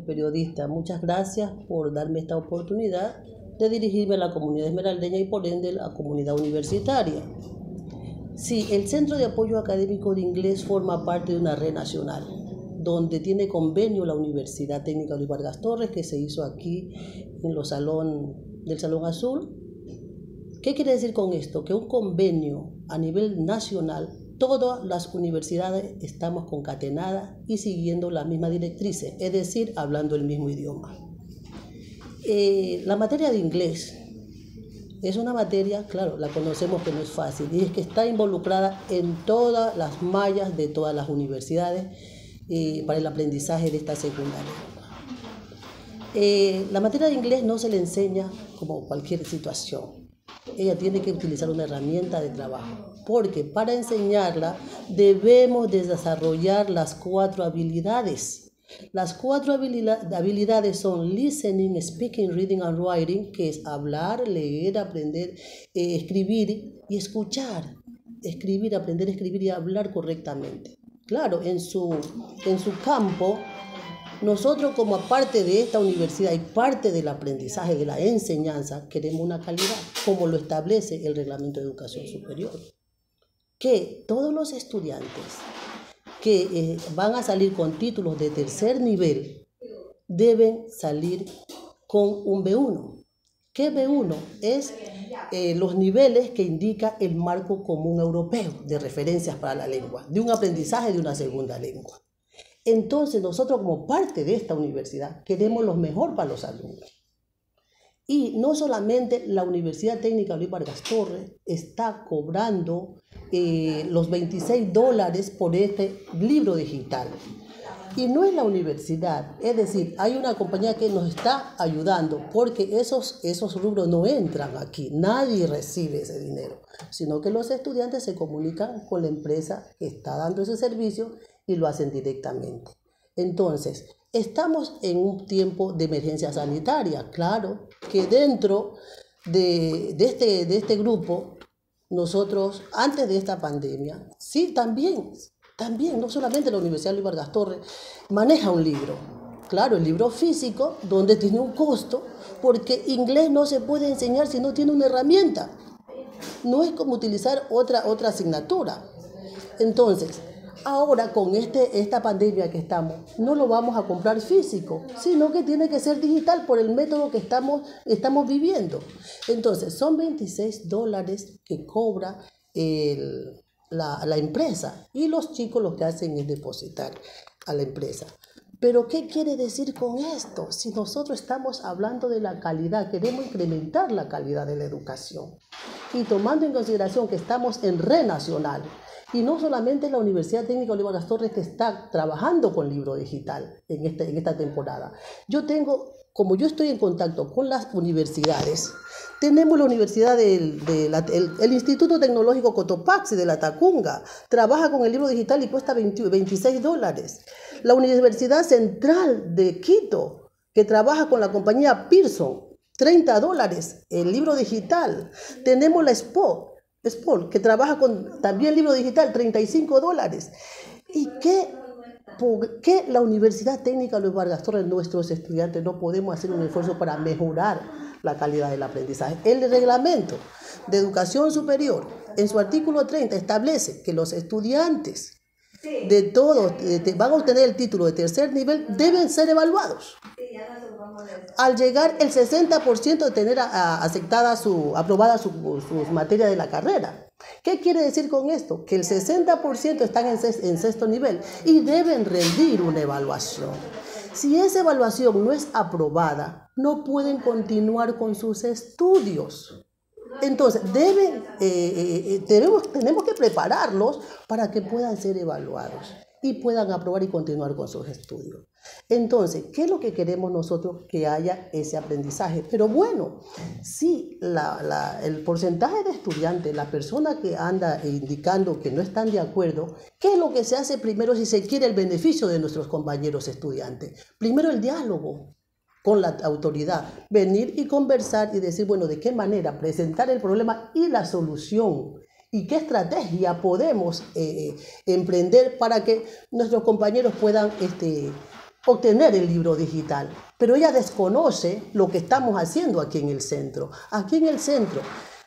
Periodista, muchas gracias por darme esta oportunidad de dirigirme a la comunidad esmeraldeña y por ende a la comunidad universitaria. Sí, el Centro de Apoyo Académico de Inglés forma parte de una red nacional, donde tiene convenio la Universidad Técnica Luis Vargas Torres, que se hizo aquí en los salón del Salón Azul. ¿Qué quiere decir con esto? Que un convenio a nivel nacional todas las universidades estamos concatenadas y siguiendo la misma directriz, es decir, hablando el mismo idioma. Eh, la materia de inglés es una materia, claro, la conocemos que no es fácil, y es que está involucrada en todas las mallas de todas las universidades eh, para el aprendizaje de esta secundaria. Eh, la materia de inglés no se le enseña como cualquier situación ella tiene que utilizar una herramienta de trabajo, porque para enseñarla debemos desarrollar las cuatro habilidades. Las cuatro habilidades son listening, speaking, reading and writing, que es hablar, leer, aprender, eh, escribir y escuchar. Escribir, aprender escribir y hablar correctamente. Claro, en su, en su campo nosotros como parte de esta universidad y parte del aprendizaje, de la enseñanza, queremos una calidad, como lo establece el Reglamento de Educación Superior. Que todos los estudiantes que eh, van a salir con títulos de tercer nivel deben salir con un B1. ¿Qué B1? Es eh, los niveles que indica el marco común europeo de referencias para la lengua, de un aprendizaje de una segunda lengua. Entonces nosotros como parte de esta universidad queremos lo mejor para los alumnos. Y no solamente la Universidad Técnica Luis Vargas Torres está cobrando eh, los 26 dólares por este libro digital. Y no es la universidad, es decir, hay una compañía que nos está ayudando porque esos, esos rubros no entran aquí, nadie recibe ese dinero, sino que los estudiantes se comunican con la empresa que está dando ese servicio y lo hacen directamente. Entonces, estamos en un tiempo de emergencia sanitaria. Claro que dentro de, este, de este grupo, nosotros, antes de esta pandemia, sí, también, también, no solamente la Universidad Luis Vargas Torres, maneja un libro. Claro, el libro físico, donde tiene un costo, porque inglés no se puede enseñar si no tiene una herramienta. No es como utilizar otra, otra asignatura. Entonces, Ahora con este, esta pandemia que estamos, no lo vamos a comprar físico, sino que tiene que ser digital por el método que estamos, estamos viviendo. Entonces, son 26 dólares que cobra la, la empresa y los chicos lo que hacen es depositar a la empresa. Pero ¿qué quiere decir con esto? Si nosotros estamos hablando de la calidad, queremos incrementar la calidad de la educación y tomando en consideración que estamos en red nacional, y no solamente la Universidad Técnica Oliva Las Torres que está trabajando con libro digital en, este, en esta temporada. Yo tengo, como yo estoy en contacto con las universidades, tenemos la Universidad del el, Instituto Tecnológico Cotopaxi de la Tacunga, trabaja con el libro digital y cuesta 26 dólares. La Universidad Central de Quito, que trabaja con la compañía Pearson, 30 dólares el libro digital. Tenemos la SPO, Paul, que trabaja con también libro digital, 35 dólares. ¿Y qué la Universidad Técnica Luis Vargas Torres, nuestros estudiantes, no podemos hacer un esfuerzo para mejorar la calidad del aprendizaje? El reglamento de educación superior, en su artículo 30, establece que los estudiantes de todos van a obtener el título de tercer nivel deben ser evaluados. Al llegar el 60% de tener aceptada su, aprobada sus materias de la carrera. ¿Qué quiere decir con esto? Que el 60% están en, en sexto nivel y deben rendir una evaluación. Si esa evaluación no es aprobada, no pueden continuar con sus estudios. Entonces, deben, eh, eh, eh, tenemos, tenemos que prepararlos para que puedan ser evaluados y puedan aprobar y continuar con sus estudios. Entonces, ¿qué es lo que queremos nosotros? Que haya ese aprendizaje. Pero bueno, si el porcentaje de estudiantes, la persona que anda indicando que no están de acuerdo, ¿qué es lo que se hace primero si se quiere el beneficio de nuestros compañeros estudiantes? Primero el diálogo con la autoridad, venir y conversar y decir, bueno, de qué manera presentar el problema y la solución y qué estrategia podemos eh, eh, emprender para que nuestros compañeros puedan este, obtener el libro digital, pero ella desconoce lo que estamos haciendo aquí en el centro. Aquí en el centro,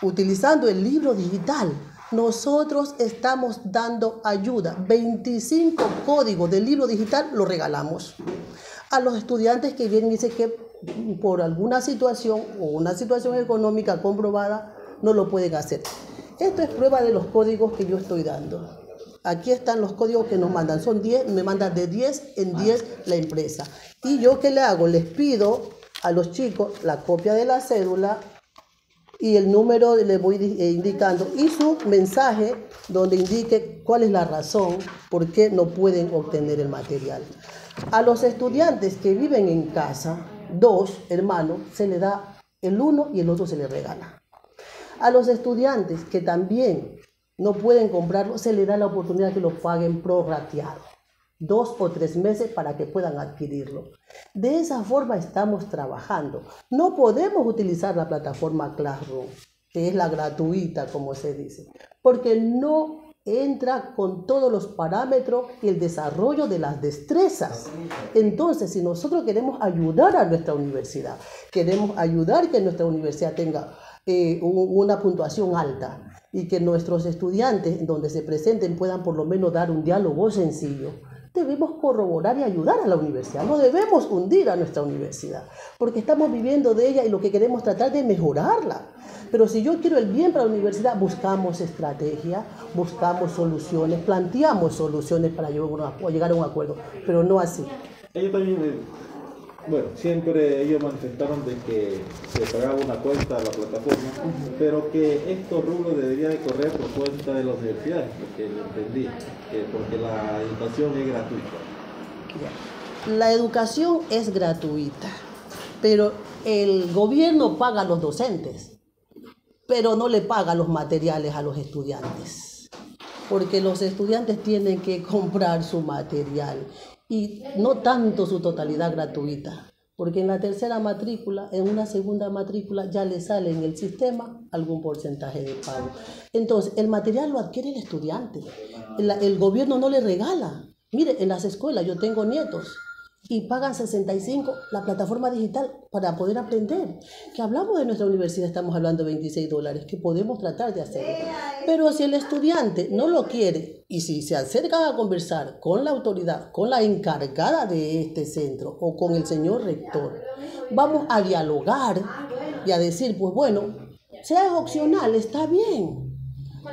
utilizando el libro digital, nosotros estamos dando ayuda. 25 códigos del libro digital lo regalamos a los estudiantes que vienen y dicen que por alguna situación o una situación económica comprobada no lo pueden hacer. Esto es prueba de los códigos que yo estoy dando. Aquí están los códigos que nos mandan. Son 10, me mandan de 10 en 10 la empresa. Y yo qué le hago? Les pido a los chicos la copia de la cédula y el número le voy eh, indicando y su mensaje donde indique cuál es la razón por qué no pueden obtener el material. A los estudiantes que viven en casa, dos hermanos, se le da el uno y el otro se le regala. A los estudiantes que también no pueden comprarlo, se le da la oportunidad que lo paguen prorrateado, dos o tres meses para que puedan adquirirlo. De esa forma estamos trabajando. No podemos utilizar la plataforma Classroom, que es la gratuita, como se dice, porque no entra con todos los parámetros y el desarrollo de las destrezas. Entonces, si nosotros queremos ayudar a nuestra universidad, queremos ayudar que nuestra universidad tenga eh, una puntuación alta y que nuestros estudiantes donde se presenten puedan por lo menos dar un diálogo sencillo, debemos corroborar y ayudar a la universidad, no debemos hundir a nuestra universidad, porque estamos viviendo de ella y lo que queremos tratar de mejorarla. Pero si yo quiero el bien para la universidad, buscamos estrategia, buscamos soluciones, planteamos soluciones para llegar a un acuerdo, pero no así. Ellos también, eh, bueno, siempre ellos manifestaron de que se pagaba una cuenta a la plataforma, pero que estos rubros deberían de correr por cuenta de las universidades, porque lo entendí, porque la educación es gratuita. La educación es gratuita, pero el gobierno paga a los docentes pero no le paga los materiales a los estudiantes, porque los estudiantes tienen que comprar su material y no tanto su totalidad gratuita, porque en la tercera matrícula, en una segunda matrícula, ya le sale en el sistema algún porcentaje de pago. Entonces, el material lo adquiere el estudiante, el, gobierno no le regala. Mire, en las escuelas yo tengo nietos y pagan 65 la plataforma digital para poder aprender. Que hablamos de nuestra universidad, estamos hablando de 26 dólares, que podemos tratar de hacerlo. Pero si el estudiante no lo quiere y si se acerca a conversar con la autoridad, con la encargada de este centro o con el señor rector, vamos a dialogar y a decir, pues bueno, sea opcional, está bien,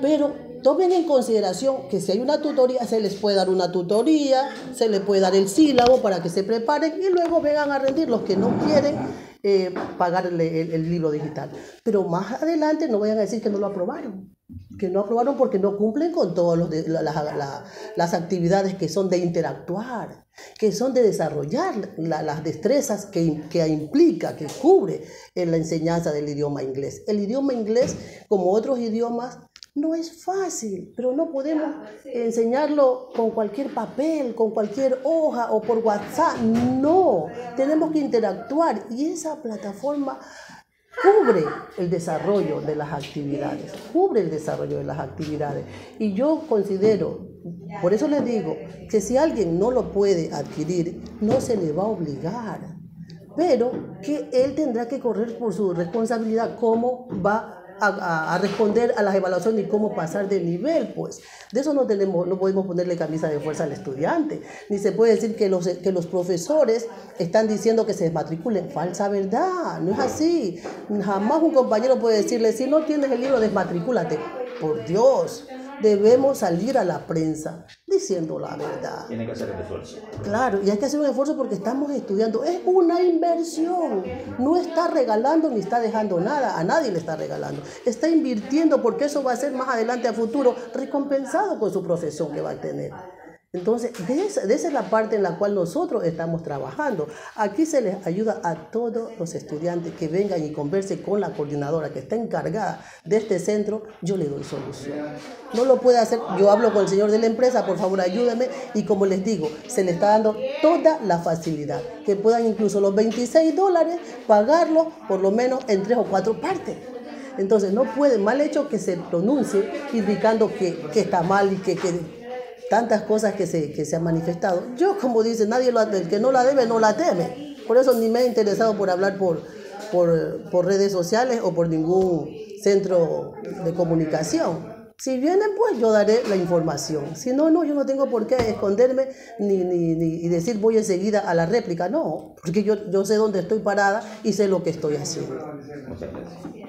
pero tomen en consideración que si hay una tutoría, se les puede dar una tutoría, se les puede dar el sílabo para que se preparen y luego vengan a rendir los que no quieren eh, pagar el, libro digital. Pero más adelante no vayan a decir que no lo aprobaron, que no aprobaron porque no cumplen con todas las actividades que son de interactuar, que son de desarrollar las destrezas que, que implica, que cubre en la enseñanza del idioma inglés. El idioma inglés, como otros idiomas, no es fácil, pero no podemos enseñarlo con cualquier papel, con cualquier hoja o por WhatsApp. No, tenemos que interactuar y esa plataforma cubre el desarrollo de las actividades, cubre el desarrollo de las actividades. Y yo considero, por eso les digo, que si alguien no lo puede adquirir, no se le va a obligar, pero que él tendrá que correr por su responsabilidad cómo va a, responder a las evaluaciones y cómo pasar de nivel, pues. De eso no, tenemos, no podemos ponerle camisa de fuerza al estudiante, ni se puede decir que los, que los profesores están diciendo que se desmatriculen. Falsa verdad, no es así. Jamás un compañero puede decirle, si no tienes el libro, desmatricúlate. Por Dios debemos salir a la prensa diciendo la verdad. Tiene que hacer el esfuerzo. Claro, y hay que hacer un esfuerzo porque estamos estudiando. Es una inversión. No está regalando ni está dejando nada. A nadie le está regalando. Está invirtiendo porque eso va a ser más adelante a futuro recompensado con su profesión que va a tener. Entonces, de esa, es la parte en la cual nosotros estamos trabajando. Aquí se les ayuda a todos los estudiantes que vengan y conversen con la coordinadora que está encargada de este centro, yo le doy solución. No lo puede hacer, yo hablo con el señor de la empresa, por favor ayúdeme, y como les digo, se le está dando toda la facilidad, que puedan incluso los 26 dólares pagarlo por lo menos en tres o cuatro partes. Entonces, no puede, mal hecho que se pronuncie indicando que, está mal y que tantas cosas que se, que se han manifestado. Yo, como dice, nadie lo, el que no la debe no la teme. Por eso ni me he interesado por hablar por, por, por redes sociales o por ningún centro de comunicación. Si vienen, pues yo daré la información. Si no, no, yo no tengo por qué esconderme ni, ni, ni y decir voy enseguida a la réplica. No, porque yo, yo sé dónde estoy parada y sé lo que estoy haciendo. Muchas gracias.